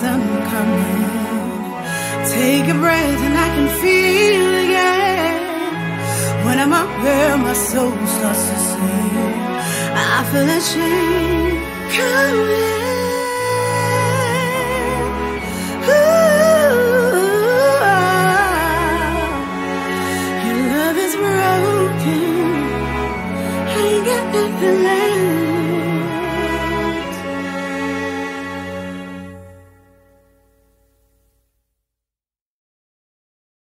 sun coming. Take a breath and I can feel again. When I'm up there, my soul starts to sing. I feel a change coming. Ooh, Your love is broken. I ain't got nothing left.